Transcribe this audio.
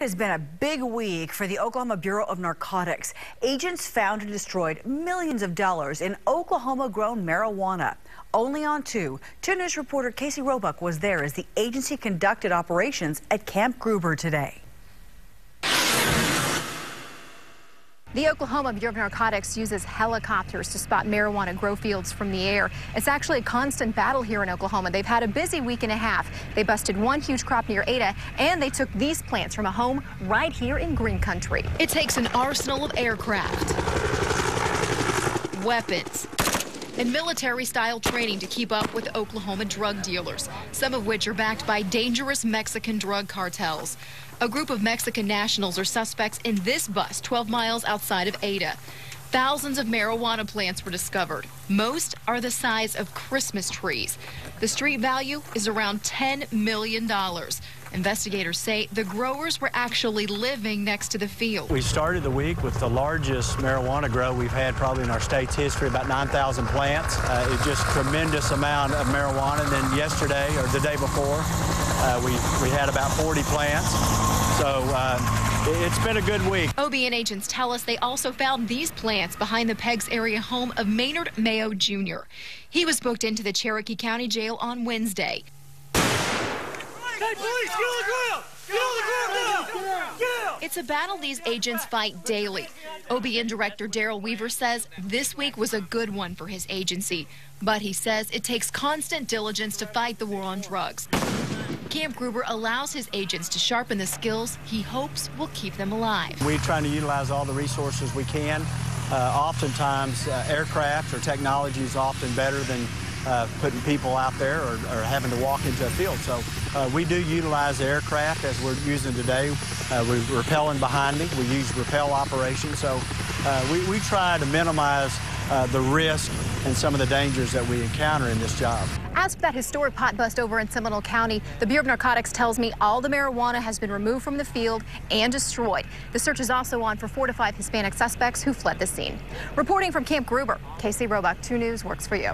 It has been a big week for the Oklahoma Bureau of Narcotics. Agents found and destroyed millions of dollars in Oklahoma-grown marijuana. Only on two. 2 News reporter Casey Roebuck was there as the agency conducted operations at Camp Gruber today. The Oklahoma Bureau of Narcotics uses helicopters to spot marijuana grow fields from the air. It's actually a constant battle here in Oklahoma. They've had a busy week and a half. They busted one huge crop near Ada, and they took these plants from a home right here in Green Country. It takes an arsenal of aircraft, weapons, and military-style training to keep up with Oklahoma drug dealers, some of which are backed by dangerous Mexican drug cartels. A group of Mexican nationals are suspects in this bust 12 miles outside of Ada. Thousands of marijuana plants were discovered. Most are the size of Christmas trees. The street value is around $10 million. Investigators say the growers were actually living next to the field. We started the week with the largest marijuana grow we've had probably in our state's history, about 9,000 plants. Uh, it's just tremendous amount of marijuana. And then yesterday or the day before, uh, we, we had about 40 plants. So uh, it's been a good week. OBN agents tell us they also found these plants behind the Peggs area home of Maynard Mayo Jr. He was booked into the Cherokee County Jail on Wednesday. Hey, police, get on the ground! Get on the ground now! Get It's a battle these agents fight daily. OBN Director Darrell Weaver says this week was a good one for his agency, but he says it takes constant diligence to fight the war on drugs. Camp Gruber allows his agents to sharpen the skills he hopes will keep them alive. We're trying to utilize all the resources we can. Uh, oftentimes, uh, aircraft or technology is often better than uh, putting people out there or, or, having to walk into a field. So uh, we do utilize aircraft as we're using today. Uh, we're rappelling behind me. We use rappel operations. So uh, we, we try to minimize uh, the risk and some of the dangers that we encounter in this job. As for that historic pot bust over in Seminole County, the Bureau of Narcotics tells me all the marijuana has been removed from the field and destroyed. The search is also on for four to five Hispanic suspects who fled the scene. Reporting from Camp Gruber, Casey Roebuck, 2 News works for you.